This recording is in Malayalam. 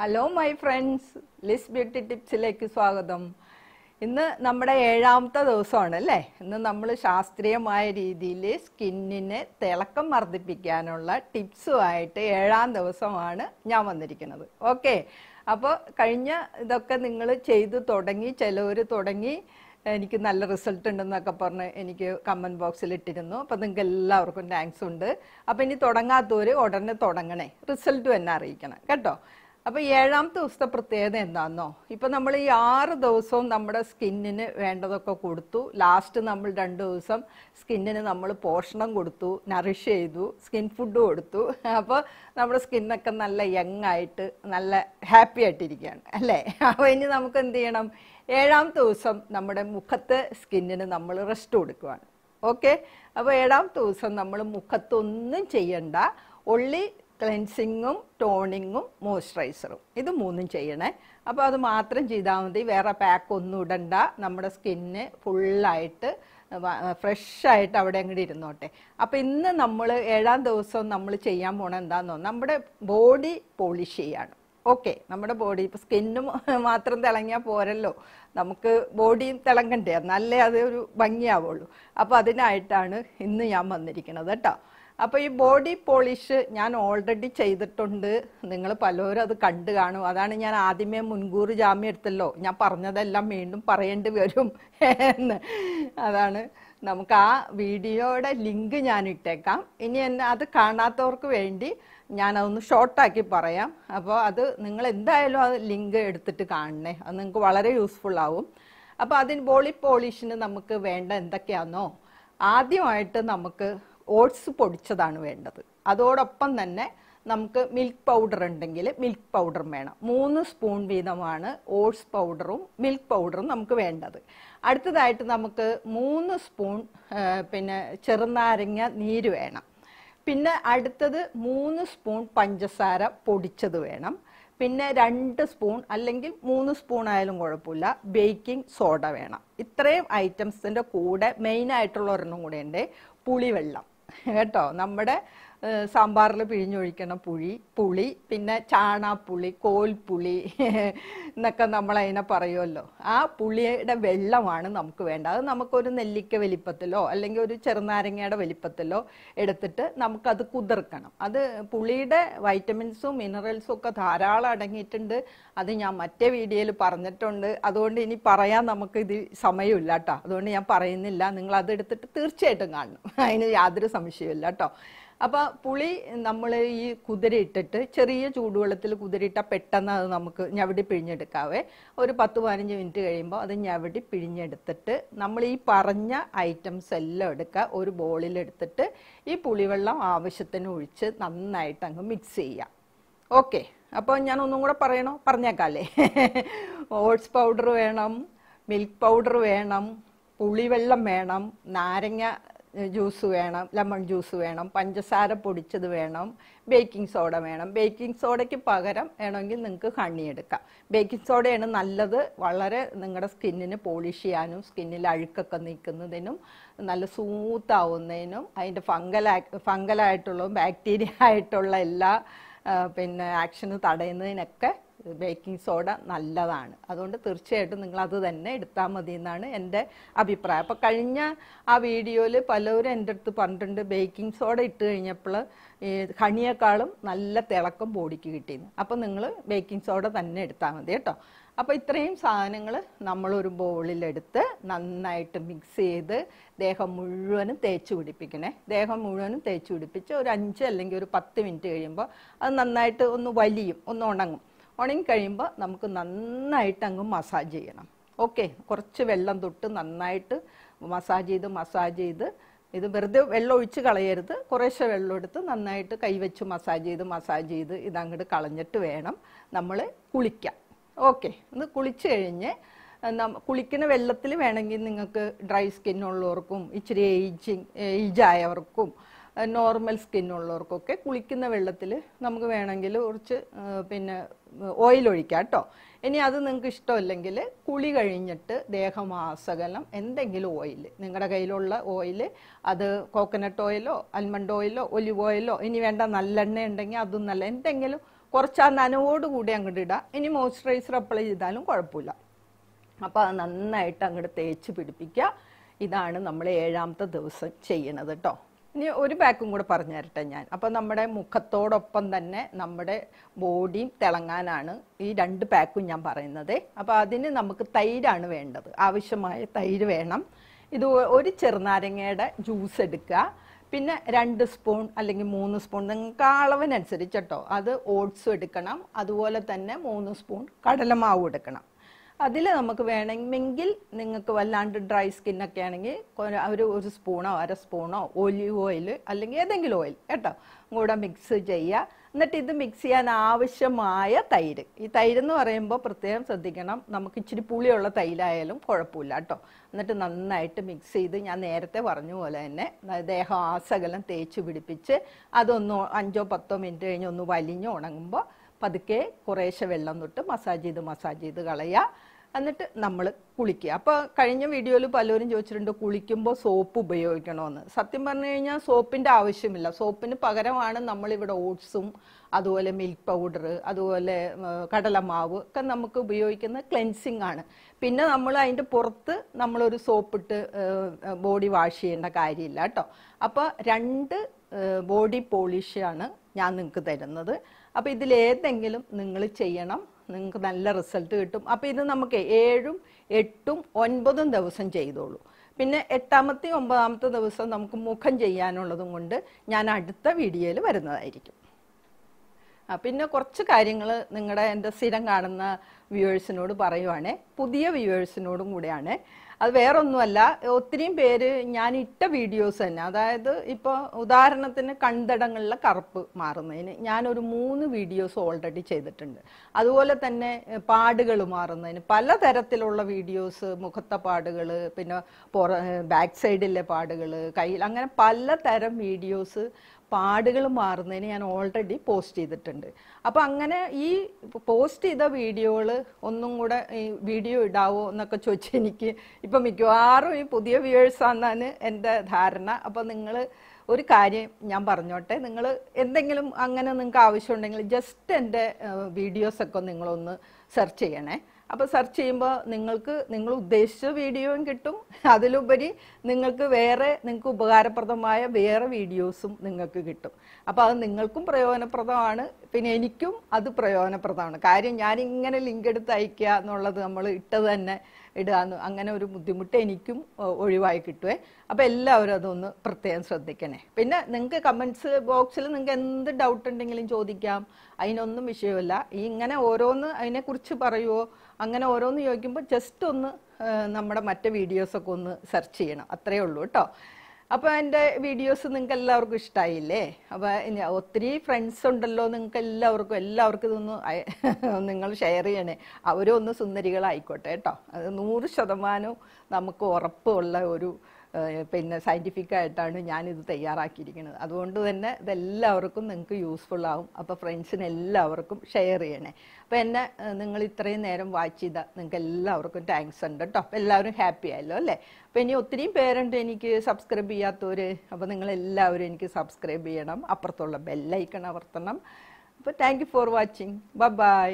Hello my friends Liz beauty ടിപ്സിലേക്ക് സ്വാഗതം. ഇന്ന് നമ്മുടെ ഏഴാമത്തെ ദിവസമാണ് അല്ലേ? ഇന്ന് നമ്മൾ ശാസ്ത്രീയമായ രീതിയിൽ സ്കിന്നിനെ തിളക്കം വർദ്ധിപ്പിക്കാനുള്ള ടിപ്സുമായിട്ട് ഏഴാം ദിവസമാണ് ഞാൻ വന്നിരിക്കുന്നത്. ഓക്കെ അപ്പോൾ കഴിഞ്ഞ ഇതൊക്കെ നിങ്ങൾ ചെയ്തു തുടങ്ങി ചിലവർ തുടങ്ങി എനിക്ക് നല്ല റിസൾട്ട് ഉണ്ടെന്നൊക്കെ പറഞ്ഞ് എനിക്ക് കമന്റ് ബോക്സിൽ ഇട്ടിരുന്നു. അപ്പോൾ നിങ്ങൾക്ക് എല്ലാവർക്കും താങ്ക്സ് ഉണ്ട്. അപ്പോൾ ഇനി തുടങ്ങാത്തവർ ഉടനെ തുടങ്ങണേ. റിസൾട്ട് എന്നെ അറിയിക്കണം. കേട്ടോ? അപ്പോൾ ഏഴാമത്തെ ദിവസത്തെ പ്രത്യേകത എന്താണെന്നോ ഇപ്പം നമ്മൾ ഈ ആറ് ദിവസവും നമ്മുടെ സ്കിന്നിന് വേണ്ടതൊക്കെ കൊടുത്തു. ലാസ്റ്റ് നമ്മൾ രണ്ട് ദിവസം സ്കിന്നിന് നമ്മൾ പോഷണം കൊടുത്തു നറിഷ് ചെയ്തു സ്കിൻ ഫുഡ് കൊടുത്തു. അപ്പോൾ നമ്മുടെ സ്കിന്നൊക്കെ നല്ല യങ് ആയിട്ട് നല്ല ഹാപ്പി ആയിട്ടിരിക്കുകയാണ് അല്ലേ? അപ്പോൾ ഇനി നമുക്ക് എന്ത് ചെയ്യണം? ഏഴാമത്തെ ദിവസം നമ്മുടെ മുഖത്തെ സ്കിന്നിന് നമ്മൾ റെസ്റ്റ് കൊടുക്കുകയാണ് ഓക്കെ അപ്പോൾ ഏഴാമത്തെ ദിവസം നമ്മൾ മുഖത്തൊന്നും ചെയ്യണ്ട. ഒള്ളി ക്ലെൻസിങ്ങും ടോണിങ്ങും മോയ്സ്ചറൈസറും. ഇത് മൂന്നും ചെയ്യണേ. അപ്പോൾ അത് മാത്രം ചെയ്താൽ മതി. വേറെ പാക്ക് ഒന്നും ഇടണ്ട. നമ്മുടെ സ്കിന്ന് ഫുള്ളായിട്ട് ഫ്രഷായിട്ട് അവിടെ അങ്ങോട്ട് ഇരുന്നോട്ടെ. അപ്പോൾ ഇന്ന് നമ്മൾ ഏഴാം ദിവസം നമ്മൾ ചെയ്യാൻ പോണ എന്താണെന്നോ നമ്മുടെ ബോഡി പോളിഷ് ചെയ്യാണ്. ഓക്കെ നമ്മുടെ ബോഡി. ഇപ്പോൾ സ്കിന്നും മാത്രം തിളങ്ങിയാൽ പോരല്ലോ. നമുക്ക് ബോഡിയും തിളങ്ങണ്ടേ? എന്നാലേ അത് ഒരു ഭംഗിയാവുള്ളൂ. അപ്പോൾ അതിനായിട്ടാണ് ഇന്ന് ഞാൻ വന്നിരിക്കുന്നത് കേട്ടോ. അപ്പോൾ ഈ ബോഡി പോളിഷ് ഞാൻ ഓൾറെഡി ചെയ്തിട്ടുണ്ട്. നിങ്ങൾ പലരും അത് കണ്ടു കാണും. അതാണ് ഞാൻ ആദ്യമേ മുൻകൂർ ജാമ്യം എടുത്തല്ലോ. ഞാൻ പറഞ്ഞതെല്ലാം വീണ്ടും പറയേണ്ടി വരും എന്ന്. അതാണ് നമുക്ക് ആ വീഡിയോയുടെ ലിങ്ക് ഞാൻ ഇട്ടേക്കാം. ഇനി എന്നെ അത് കാണാത്തവർക്ക് വേണ്ടി ഞാൻ ഞാനതൊന്ന് ഷോർട്ടാക്കി പറയാം. അപ്പോൾ അത് നിങ്ങൾ എന്തായാലും അത് ലിങ്ക് എടുത്തിട്ട് കാണണേ. അത് നിങ്ങൾക്ക് വളരെ യൂസ്ഫുൾ ആവും. അപ്പോൾ അതിന് ബോളി പോളിഷിന് നമുക്ക് വേണ്ട എന്തൊക്കെയാണെന്നോ ആദ്യമായിട്ട് നമുക്ക് ഓട്സ് പൊടിച്ചതാണ് വേണ്ടത്. അതോടൊപ്പം തന്നെ നമുക്ക് മിൽക്ക് പൗഡർ ഉണ്ടെങ്കിൽ മിൽക്ക് പൗഡറും വേണം. മൂന്ന് സ്പൂൺ വീതമാണ് ഓട്സ് പൗഡറും മിൽക്ക് പൗഡറും നമുക്ക് വേണ്ടത്. അടുത്തതായിട്ട് നമുക്ക് മൂന്ന് സ്പൂൺ പിന്നെ ചെറുനാരങ്ങ നീര് വേണം. പിന്നെ അടുത്തത് മൂന്ന് സ്പൂൺ പഞ്ചസാര പൊടിച്ചത് വേണം. പിന്നെ രണ്ട് സ്പൂൺ അല്ലെങ്കിൽ മൂന്ന് സ്പൂൺ ആയാലും കുഴപ്പമില്ല ബേക്കിംഗ് സോഡ വേണം. ഇത്രയും ഐറ്റംസിന്റെ കൂടെ മെയിനായിട്ടുള്ള ഒരെണ്ണം കൂടെ ഉണ്ട് പുളിവെള്ളം. കേട്ടോ? നമ്മുടെ സാമ്പാറിൽ പിഴിഞ്ഞൊഴിക്കണ പുളി പുളി പിന്നെ ചാണാപ്പുളി കോൽപ്പുളി എന്നൊക്കെ നമ്മൾ അതിനെ പറയുമല്ലോ ആ പുളിയുടെ വെള്ളമാണ് നമുക്ക് വേണ്ടത്. അത് നമുക്കൊരു നെല്ലിക്ക വലിപ്പത്തിലോ അല്ലെങ്കിൽ ഒരു ചെറുനാരങ്ങയുടെ വലിപ്പത്തിലോ എടുത്തിട്ട് നമുക്കത് കുതിർക്കണം. അത് പുളിയുടെ വൈറ്റമിൻസും മിനറൽസും ഒക്കെ ധാരാളം അടങ്ങിയിട്ടുണ്ട്. അത് ഞാൻ മറ്റേ വീഡിയോയിൽ പറഞ്ഞിട്ടുണ്ട്. അതുകൊണ്ട് ഇനി പറയാൻ നമുക്ക് ഇത് സമയമില്ല കേട്ടോ. അതുകൊണ്ട് ഞാൻ പറയുന്നില്ല. നിങ്ങൾ അത് എടുത്തിട്ട് തീർച്ചയായിട്ടും കാണണം. അതിന് യാതൊരു സംശയമില്ല കേട്ടോ. അപ്പോൾ പുളി നമ്മൾ ഈ കുതിരയിട്ടിട്ട് ചെറിയ ചൂടുവെള്ളത്തിൽ കുതിരയിട്ടാൽ പെട്ടെന്ന് അത് നമുക്ക് ഞവടി പിഴിഞ്ഞെടുക്കാവേ. ഒരു പത്ത് പതിനഞ്ച് മിനിറ്റ് കഴിയുമ്പോൾ അത് ഞവടി പിഴിഞ്ഞെടുത്തിട്ട് നമ്മൾ ഈ പറഞ്ഞ ഐറ്റംസ് എല്ലാം എടുക്കുക. ഒരു ബോളിൽ എടുത്തിട്ട് ഈ പുളിവെള്ളം ആവശ്യത്തിന് ഒഴിച്ച് നന്നായിട്ട് അങ്ങ് മിക്സ് ചെയ്യാം ഓക്കെ. അപ്പോൾ ഞാൻ ഒന്നും കൂടെ പറയണോ? പറഞ്ഞേക്കാല്ലേ. ഓട്സ് പൗഡർ വേണം മിൽക്ക് പൗഡർ വേണം പുളിവെള്ളം വേണം നാരങ്ങ ജ്യൂസ് വേണം ലെമൺ ജ്യൂസ് വേണം പഞ്ചസാര പൊടിച്ചത് വേണം ബേക്കിംഗ് സോഡ വേണം. ബേക്കിംഗ് സോഡയ്ക്ക് പകരം വേണമെങ്കിൽ നിങ്ങൾക്ക് ഹണി എടുക്കാം. ബേക്കിംഗ് സോഡയാണ് നല്ലത്. വളരെ നിങ്ങളുടെ സ്കിന്നിന് പോളിഷ് ചെയ്യാനും സ്കിന്നിൽ അഴുക്കൊക്കെ നീക്കുന്നതിനും നല്ല സ്മൂത്താവുന്നതിനും അതിന്റെ ഫംഗൽ ഫംഗലായിട്ടുള്ള ബാക്ടീരിയ ആയിട്ടുള്ള എല്ലാ പിന്നെ ആക്ഷന് തടയുന്നതിനൊക്കെ ബേക്കിംഗ് സോഡ നല്ലതാണ്. അതുകൊണ്ട് തീർച്ചയായിട്ടും നിങ്ങൾ അത് തന്നെ എടുത്താൽ മതി എന്നാണ് എന്റെ അഭിപ്രായം. അപ്പോൾ കഴിഞ്ഞ ആ വീഡിയോയിൽ പലരും എന്റെ അടുത്ത് പറഞ്ഞിട്ടുണ്ട് ബേക്കിംഗ് സോഡ ഇട്ട് കഴിഞ്ഞപ്പോൾ ഈ ഹണിയേക്കാളും നല്ല തിളക്കം ബോഡിക്ക് കിട്ടിയെന്ന്. അപ്പോൾ നിങ്ങൾ ബേക്കിംഗ് സോഡ തന്നെ എടുത്താൽ മതി കേട്ടോ. അപ്പോൾ ഇത്രയും സാധനങ്ങൾ നമ്മളൊരു ബോളിലെടുത്ത് നന്നായിട്ട് മിക്സ് ചെയ്ത് ദേഹം മുഴുവനും തേച്ച് പിടിപ്പിക്കണേ. ദേഹം മുഴുവനും തേച്ച് പിടിപ്പിച്ച് ഒരു അഞ്ച് അല്ലെങ്കിൽ ഒരു പത്ത് മിനിറ്റ് കഴിയുമ്പോൾ അത് നന്നായിട്ട് ഒന്ന് വലിയും ഒന്ന് ഉണങ്ങും. ഉണങ്ങി കഴിയുമ്പോൾ നമുക്ക് നന്നായിട്ട് അങ്ങ് മസാജ് ചെയ്യണം. ഓക്കെ കുറച്ച് വെള്ളം തൊട്ട് നന്നായിട്ട് മസാജ് ചെയ്ത് മസാജ് ചെയ്ത് ഇത് വെറുതെ വെള്ളം ഒഴിച്ച് കളയരുത്. കുറേശ്ശെ വെള്ളം എടുത്ത് നന്നായിട്ട് കൈവച്ച് മസാജ് ചെയ്ത് മസാജ് ചെയ്ത് ഇതങ്ങോട്ട് കളഞ്ഞിട്ട് വേണം നമ്മൾ കുളിക്കാം ഓക്കെ ഇത് കുളിച്ച് കഴിഞ്ഞ് കുളിക്കുന്ന വെള്ളത്തിൽ വേണമെങ്കിൽ നിങ്ങൾക്ക് ഡ്രൈ സ്കിന്നുള്ളവർക്കും ഇച്ചിരി ഏജിങ് ഏജായവർക്കും നോർമൽ സ്കിൻ ഉള്ളവർക്കൊക്കെ കുളിക്കുന്ന വെള്ളത്തിൽ നമുക്ക് വേണമെങ്കിൽ കുറച്ച് പിന്നെ ഓയിൽ ഒഴിക്കാം കേട്ടോ. ഇനി അത് നിങ്ങൾക്ക് ഇഷ്ടമല്ലെങ്കിൽ കുളി കഴിഞ്ഞിട്ട് ദേഹമാസകലം എന്തെങ്കിലും ഓയിൽ നിങ്ങളുടെ കയ്യിലുള്ള ഓയിൽ അത് കോക്കനട്ട് ഓയിലോ അൽമണ്ട് ഓയിലോ ഒലിവ് ഓയിലോ ഇനി വേണ്ട നല്ലെണ്ണ ഉണ്ടെങ്കിൽ അതും നല്ല എന്തെങ്കിലും കുറച്ച് ആ നനവോട് കൂടി അങ്ങോട്ട് ഇടാം. ഇനി മോയ്സ്ചറൈസർ അപ്ലൈ ചെയ്താലും കുഴപ്പമില്ല. അപ്പോൾ അത് നന്നായിട്ട് അങ്ങോട്ട് തേച്ച് പിടിപ്പിക്കുക. ഇതാണ് നമ്മൾ ഏഴാമത്തെ ദിവസം ചെയ്യണത് കേട്ടോ. ഇനി ഒരു പാക്കും കൂടെ പറഞ്ഞു തരട്ടെ ഞാൻ. അപ്പോൾ നമ്മുടെ മുഖത്തോടൊപ്പം തന്നെ നമ്മുടെ ബോഡിയും തിളങ്ങാനാണ് ഈ രണ്ട് പാക്കും ഞാൻ പറയുന്നത്. അപ്പോൾ അതിന് നമുക്ക് തൈരാണ് വേണ്ടത്. ആവശ്യമായ തൈര് വേണം. ഇത് ഒരു ചെറുനാരങ്ങയുടെ ജ്യൂസ് എടുക്കുക. പിന്നെ രണ്ട് സ്പൂൺ അല്ലെങ്കിൽ മൂന്ന് സ്പൂൺ നിങ്ങൾക്ക് അളവിനനുസരിച്ച് കേട്ടോ. അത് ഓട്സും എടുക്കണം. അതുപോലെ തന്നെ മൂന്ന് സ്പൂൺ കടലമാവും എടുക്കണം. അതിൽ നമുക്ക് വേണമെങ്കിൽ നിങ്ങൾക്ക് വല്ലാണ്ട് ഡ്രൈ സ്കിന്നൊക്കെ ആണെങ്കിൽ ഒരു ഒരു സ്പൂണോ അര സ്പൂണോ ഒലിവ് ഓയിൽ അല്ലെങ്കിൽ ഏതെങ്കിലും ഓയിൽ കേട്ടോ. കൂടെ മിക്സ് ചെയ്യുക എന്നിട്ട് ഇത് മിക്സ് ചെയ്യാൻ ആവശ്യമായ തൈര്. ഈ തൈര് എന്ന് പറയുമ്പോൾ പ്രത്യേകം ശ്രദ്ധിക്കണം. നമുക്ക് ഇച്ചിരി പുളിയുള്ള തൈരായാലും കുഴപ്പമില്ല കേട്ടോ. എന്നിട്ട് നന്നായിട്ട് മിക്സ് ചെയ്ത് ഞാൻ നേരത്തെ പറഞ്ഞ പോലെ തന്നെ ദേഹം ആസകലം തേച്ച് പിടിപ്പിച്ച് അതൊന്ന് അഞ്ചോ പത്തോ മിനിറ്റ് കഴിഞ്ഞ് ഒന്ന് വലിഞ്ഞ് ഉണങ്ങുമ്പോൾ പതുക്കെ കുറേശ്ശെ വെള്ളം തൊട്ട് മസാജ് ചെയ്ത് മസാജ് ചെയ്ത് കളയുക എന്നിട്ട് നമ്മൾ കുളിക്കുക. അപ്പോൾ കഴിഞ്ഞ വീഡിയോയിൽ പലരും ചോദിച്ചിട്ടുണ്ട് കുളിക്കുമ്പോൾ സോപ്പ് ഉപയോഗിക്കണമെന്ന് സത്യം പറഞ്ഞു കഴിഞ്ഞാൽ സോപ്പിന്റെ ആവശ്യമില്ല. സോപ്പിന് പകരമാണ് നമ്മളിവിടെ ഓട്സും അതുപോലെ മിൽക്ക് പൗഡർ അതുപോലെ കടലമാവ് ഒക്കെ നമുക്ക് ഉപയോഗിക്കുന്ന ക്ലെൻസിങ് ആണ്. പിന്നെ നമ്മൾ അതിന്റെ പുറത്ത് നമ്മളൊരു സോപ്പിട്ട് ബോഡി വാഷ് ചെയ്യേണ്ട കാര്യമില്ല കേട്ടോ അപ്പോൾ രണ്ട് ബോഡി പോളിഷാണ് ഞാൻ നിങ്ങൾക്ക് തരുന്നത്. അപ്പോൾ ഇതിലേതെങ്കിലും നിങ്ങൾ ചെയ്യണം. നിങ്ങൾക്ക് നല്ല റിസൾട്ട് കിട്ടും. അപ്പോൾ ഇത് നമുക്ക് ഏഴും എട്ടും ഒൻപതും ദിവസം ചെയ്തോളൂ. പിന്നെ എട്ടാമത്തെ ഒമ്പതാമത്തെ ദിവസം നമുക്ക് മുഖം ചെയ്യാനുള്ളതും കൊണ്ട് ഞാൻ അടുത്ത വീഡിയോയിൽ വരുന്നതായിരിക്കും. പിന്നെ കുറച്ച് കാര്യങ്ങൾ നിങ്ങളുടെ എന്റെ സ്ഥിരം കാണുന്ന വ്യൂവേഴ്സിനോട് പറയുവാണേ. പുതിയ വ്യൂവേഴ്സിനോടും കൂടെയാണ് അത് വേറൊന്നുമല്ല. ഒത്തിരിയും പേര് ഞാൻ ഇട്ട വീഡിയോസ് തന്നെ. അതായത് ഇപ്പോൾ ഉദാഹരണത്തിന് കൺതടങ്ങളിലെ കറുപ്പ് മാറുന്നതിന് ഞാനൊരു മൂന്ന് വീഡിയോസ് ഓൾറെഡി ചെയ്തിട്ടുണ്ട്. അതുപോലെ തന്നെ പാടുകൾ മാറുന്നതിന് പലതരത്തിലുള്ള വീഡിയോസ് മുഖത്തെ പാടുകൾ പിന്നെ പുറ ബാക്ക് സൈഡിലെ പാടുകൾ കയ്യിൽ അങ്ങനെ പലതരം വീഡിയോസ് പാടുകൾ മാറുന്നതിന് ഞാൻ ഓൾറെഡി പോസ്റ്റ് ചെയ്തിട്ടുണ്ട്. അപ്പോൾ അങ്ങനെ ഈ പോസ്റ്റ് ചെയ്ത വീഡിയോകൾ ഒന്നും കൂടെ ഈ വീഡിയോ ഇടാവോ എന്നൊക്കെ ചോദിച്ച് എനിക്ക് ഇപ്പം മിക്കവാറും ഈ പുതിയ വ്യൂവേഴ്സാണെന്നാണ് എന്റെ ധാരണ. അപ്പോൾ നിങ്ങൾ ഒരു കാര്യം ഞാൻ പറഞ്ഞോട്ടെ. നിങ്ങൾ എന്തെങ്കിലും അങ്ങനെ നിങ്ങൾക്ക് ആവശ്യമുണ്ടെങ്കിൽ ജസ്റ്റ് എന്റെ വീഡിയോസൊക്കെ നിങ്ങളൊന്ന് സെർച്ച് ചെയ്യണേ. അപ്പോൾ സെർച്ച് ചെയ്യുമ്പോൾ നിങ്ങൾക്ക് നിങ്ങൾ ഉദ്ദേശിച്ച വീഡിയോയും കിട്ടും. അതിലുപരി നിങ്ങൾക്ക് വേറെ നിങ്ങൾക്ക് ഉപകാരപ്രദമായ വേറെ വീഡിയോസും നിങ്ങൾക്ക് കിട്ടും. അപ്പോൾ അത് നിങ്ങൾക്കും പ്രയോജനപ്രദമാണ്. പിന്നെ എനിക്കും അത് പ്രയോജനപ്രദമാണ്. കാര്യം ഞാൻ ഇങ്ങനെ ലിങ്ക് എടുത്ത് അയക്കുക എന്നുള്ളത് നമ്മൾ ഇട്ടത് തന്നെ. ഇടുകയെന്ന് അങ്ങനെ ഒരു ബുദ്ധിമുട്ട് എനിക്കും ഒഴിവായി കിട്ടുവേ. അപ്പോൾ എല്ലാവരും അതൊന്ന് പ്രത്യേകം ശ്രദ്ധിക്കണേ. പിന്നെ നിങ്ങൾക്ക് കമൻസ് ബോക്സിൽ നിങ്ങൾക്ക് എന്ത് ഡൗട്ട് ഉണ്ടെങ്കിലും ചോദിക്കാം. അതിനൊന്നും വിഷയമില്ല ഈ ഇങ്ങനെ ഓരോന്ന് അതിനെക്കുറിച്ച് പറയുമോ അങ്ങനെ ഓരോന്ന് ചോദിക്കുമ്പോൾ ജസ്റ്റ് ഒന്ന് നമ്മുടെ മറ്റു വീഡിയോസൊക്കെ ഒന്ന് സെർച്ച് ചെയ്യണം. അത്രയേ ഉള്ളൂ കേട്ടോ. അപ്പോൾ എന്റെ വീഡിയോസ് നിങ്ങൾക്ക് എല്ലാവർക്കും ഇഷ്ടമായില്ലേ അപ്പോൾ ഒത്തിരി ഫ്രണ്ട്സ് ഉണ്ടല്ലോ നിങ്ങൾക്ക് എല്ലാവർക്കും എല്ലാവർക്കും ഇതൊന്ന് നിങ്ങൾ ഷെയർ ചെയ്യണേ. അവരും ഒന്ന് സുന്ദരികളായിക്കോട്ടെ കേട്ടോ. അത് നൂറ് ശതമാനവും നമുക്ക് ഉറപ്പുള്ള ഒരു പിന്നെ സയന്റിഫിക് ആയിട്ടാണ് ഞാനിത് തയ്യാറാക്കിയിരിക്കുന്നത്. അതുകൊണ്ട് തന്നെ ഇതെല്ലാവർക്കും നിങ്ങൾക്ക് യൂസ്ഫുൾ ആവും. അപ്പോൾ ഫ്രണ്ട്സിന് എല്ലാവർക്കും ഷെയർ ചെയ്യണേ. അപ്പോൾ എന്നെ നിങ്ങൾ ഇത്രയും നേരം വാച്ച് ചെയ്ത നിങ്ങൾക്ക് എല്ലാവർക്കും താങ്ക്സ് ഉണ്ട് കേട്ടോ എല്ലാവരും ഹാപ്പി ആയല്ലോ അല്ലേ? അപ്പോൾ ഇനി ഒത്തിരിയും പേരുണ്ട് എനിക്ക് സബ്സ്ക്രൈബ് ചെയ്യാത്തവർ അപ്പോൾ നിങ്ങളെല്ലാവരും എനിക്ക് സബ്സ്ക്രൈബ് ചെയ്യണം. അപ്പുറത്തുള്ള ബെല്ലൈക്കൺ അമർത്തണം. അപ്പോൾ thank you for watching bye